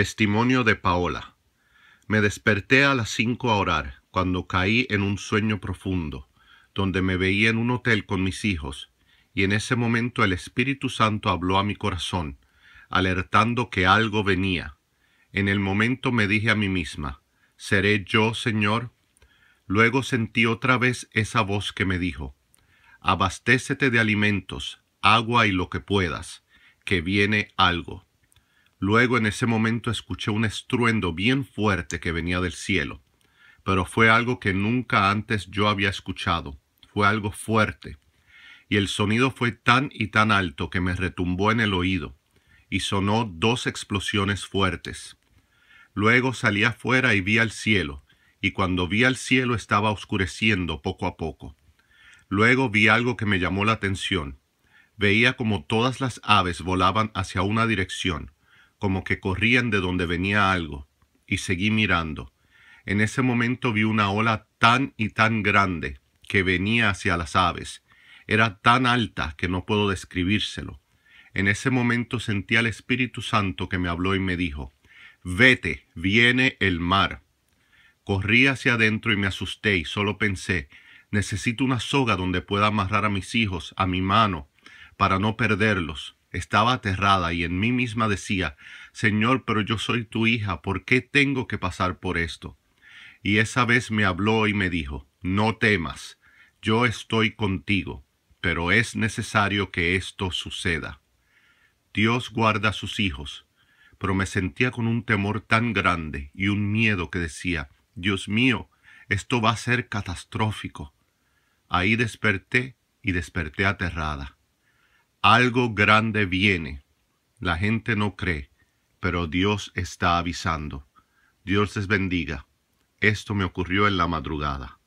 Testimonio de Paola. Me desperté a las cinco a orar, cuando caí en un sueño profundo, donde me veía en un hotel con mis hijos, y en ese momento el Espíritu Santo habló a mi corazón, alertando que algo venía. En el momento me dije a mí misma, ¿seré yo, Señor? Luego sentí otra vez esa voz que me dijo, Abastécete de alimentos, agua y lo que puedas, que viene algo. Luego en ese momento escuché un estruendo bien fuerte que venía del cielo, pero fue algo que nunca antes yo había escuchado, fue algo fuerte, y el sonido fue tan y tan alto que me retumbó en el oído, y sonó dos explosiones fuertes. Luego salí afuera y vi al cielo, y cuando vi al cielo estaba oscureciendo poco a poco. Luego vi algo que me llamó la atención. Veía como todas las aves volaban hacia una dirección, como que corrían de donde venía algo, y seguí mirando. En ese momento vi una ola tan y tan grande que venía hacia las aves. Era tan alta que no puedo describírselo. En ese momento sentí al Espíritu Santo que me habló y me dijo, Vete, viene el mar. Corrí hacia adentro y me asusté y solo pensé, necesito una soga donde pueda amarrar a mis hijos a mi mano para no perderlos. Estaba aterrada y en mí misma decía, Señor, pero yo soy tu hija, ¿por qué tengo que pasar por esto? Y esa vez me habló y me dijo, No temas, yo estoy contigo, pero es necesario que esto suceda. Dios guarda a sus hijos, pero me sentía con un temor tan grande y un miedo que decía, Dios mío, esto va a ser catastrófico. Ahí desperté y desperté aterrada. Algo grande viene. La gente no cree, pero Dios está avisando. Dios les bendiga. Esto me ocurrió en la madrugada.